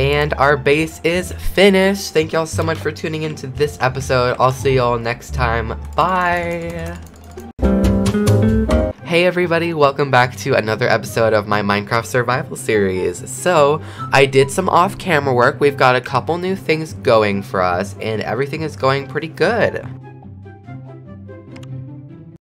And our base is finished. Thank y'all so much for tuning into this episode. I'll see y'all next time. Bye! Hey everybody, welcome back to another episode of my Minecraft survival series. So, I did some off-camera work, we've got a couple new things going for us, and everything is going pretty good.